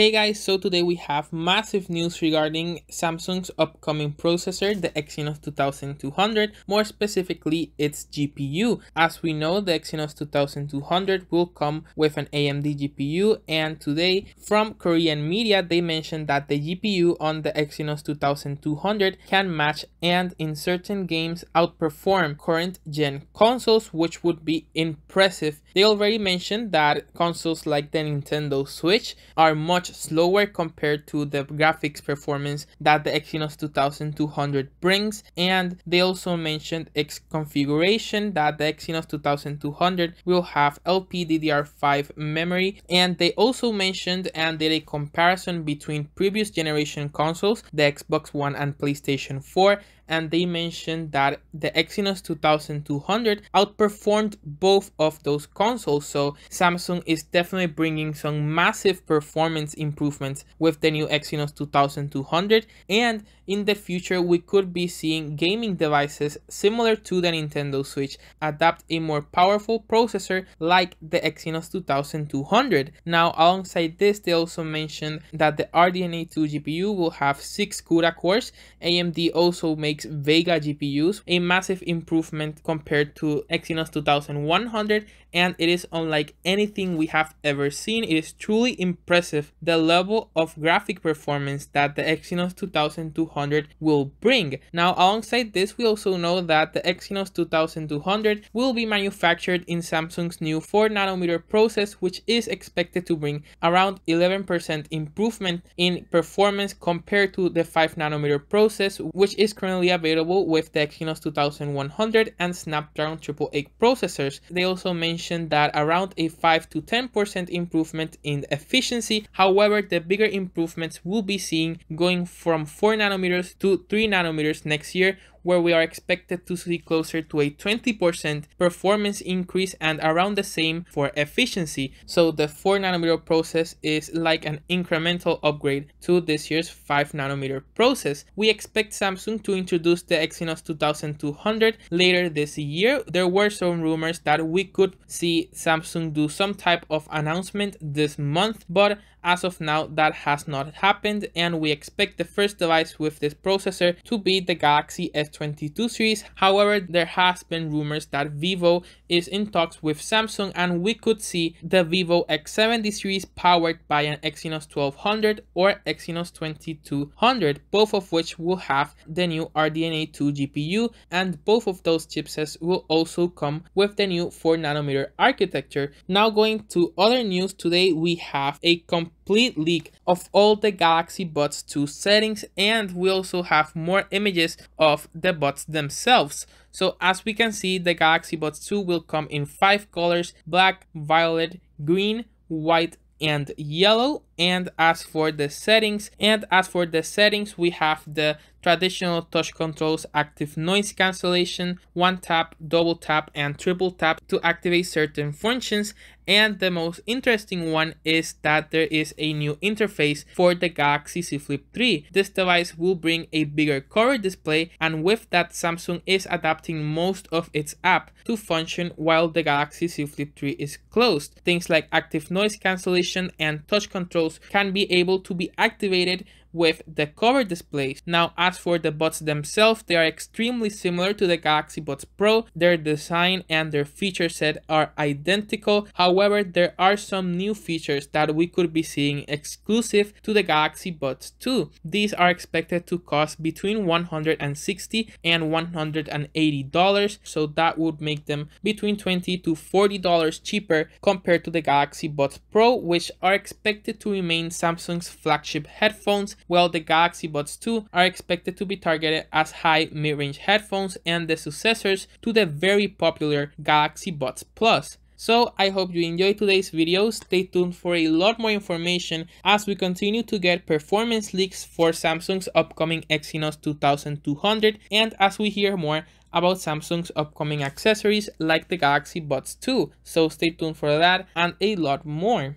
Hey guys, so today we have massive news regarding Samsung's upcoming processor, the Exynos 2200, more specifically its GPU. As we know, the Exynos 2200 will come with an AMD GPU and today from Korean media they mentioned that the GPU on the Exynos 2200 can match and in certain games outperform current gen consoles which would be impressive. They already mentioned that consoles like the Nintendo Switch are much slower compared to the graphics performance that the Exynos 2200 brings and they also mentioned its configuration that the Exynos 2200 will have LPDDR5 memory and they also mentioned and did a comparison between previous generation consoles the Xbox One and PlayStation 4 and they mentioned that the Exynos 2200 outperformed both of those consoles. So Samsung is definitely bringing some massive performance improvements with the new Exynos 2200 and in the future we could be seeing gaming devices similar to the Nintendo Switch adapt a more powerful processor like the Exynos 2200. Now alongside this they also mentioned that the RDNA 2 GPU will have 6 CUDA cores. AMD also makes Vega GPUs, a massive improvement compared to Exynos 2100 and it is unlike anything we have ever seen. It is truly impressive the level of graphic performance that the Exynos 2200 will bring. Now alongside this we also know that the Exynos 2200 will be manufactured in Samsung's new 4nm process which is expected to bring around 11% improvement in performance compared to the 5nm process which is currently available with the Exynos 2100 and Snapdragon 888 processors. They also mentioned that around a 5 to 10% improvement in efficiency. However, the bigger improvements will be seen going from 4 nanometers to 3 nanometers next year where we are expected to see closer to a 20% performance increase and around the same for efficiency. So the 4 nanometer process is like an incremental upgrade to this year's 5 nanometer process. We expect Samsung to introduce the Exynos 2200 later this year. There were some rumors that we could see Samsung do some type of announcement this month, but as of now, that has not happened and we expect the first device with this processor to be the Galaxy S22 series. However, there has been rumors that Vivo is in talks with Samsung and we could see the Vivo X70 series powered by an Exynos 1200 or Exynos 2200, both of which will have the new RDNA 2 GPU and both of those chipsets will also come with the new 4nm architecture. Now going to other news today, we have a complete leak of all the Galaxy Buds 2 settings and we also have more images of the buds themselves. So as we can see, the Galaxy Buds 2 will come in five colors, black, violet, green, white, and yellow and as for the settings and as for the settings we have the traditional touch controls active noise cancellation one tap double tap and triple tap to activate certain functions and the most interesting one is that there is a new interface for the Galaxy Z Flip 3. This device will bring a bigger cover display and with that Samsung is adapting most of its app to function while the Galaxy Z Flip 3 is closed. Things like active noise cancellation and touch controls can be able to be activated with the cover displays. Now as for the buds themselves, they are extremely similar to the Galaxy Buds Pro. Their design and their feature set are identical. However, there are some new features that we could be seeing exclusive to the Galaxy Buds 2. These are expected to cost between 160 and 180 dollars, so that would make them between 20 to 40 dollars cheaper compared to the Galaxy Buds Pro, which are expected to remain Samsung's flagship headphones while the Galaxy Buds 2 are expected to be targeted as high mid-range headphones and the successors to the very popular Galaxy Buds Plus. So I hope you enjoyed today's video. Stay tuned for a lot more information as we continue to get performance leaks for Samsung's upcoming Exynos 2200 and as we hear more about Samsung's upcoming accessories like the Galaxy Buds 2. So stay tuned for that and a lot more.